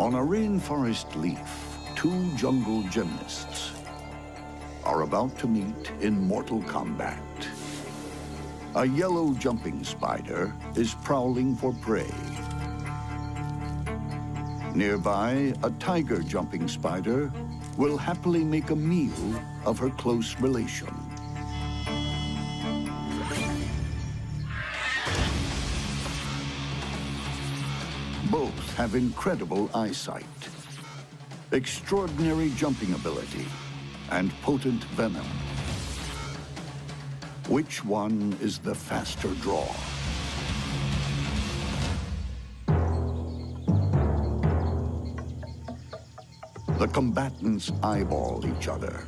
On a rainforest leaf, two jungle gymnasts are about to meet in mortal combat. A yellow jumping spider is prowling for prey. Nearby, a tiger jumping spider will happily make a meal of her close relation. Have incredible eyesight, extraordinary jumping ability, and potent venom. Which one is the faster draw? The combatants eyeball each other.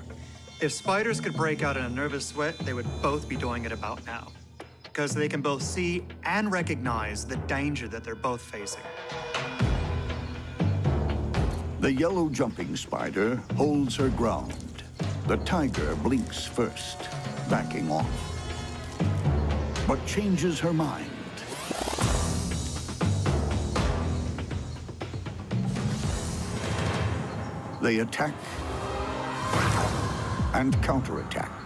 If spiders could break out in a nervous sweat, they would both be doing it about now. Because they can both see and recognize the danger that they're both facing. The yellow jumping spider holds her ground. The tiger blinks first, backing off. But changes her mind. They attack and counterattack.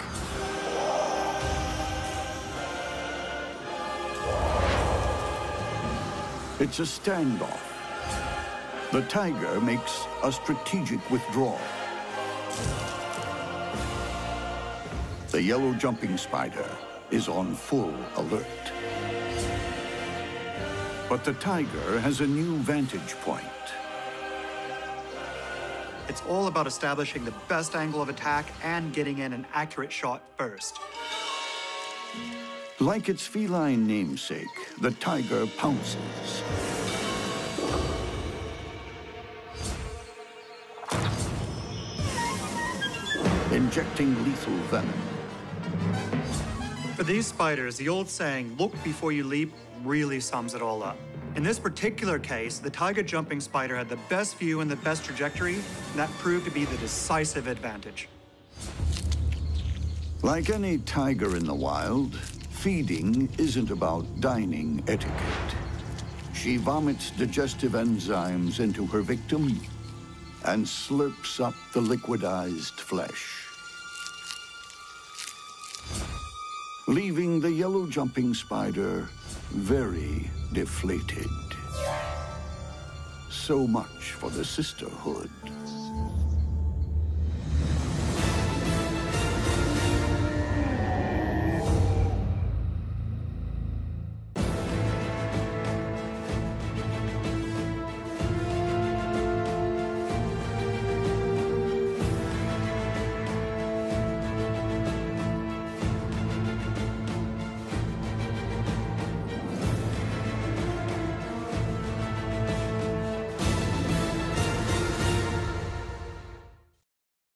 It's a standoff. The tiger makes a strategic withdrawal. The yellow jumping spider is on full alert. But the tiger has a new vantage point. It's all about establishing the best angle of attack and getting in an accurate shot first. Like its feline namesake, the tiger pounces. Injecting lethal venom. For these spiders, the old saying, look before you leap, really sums it all up. In this particular case, the tiger jumping spider had the best view and the best trajectory, and that proved to be the decisive advantage. Like any tiger in the wild, feeding isn't about dining etiquette. She vomits digestive enzymes into her victim and slurps up the liquidized flesh. Leaving the yellow jumping spider very deflated. So much for the sisterhood.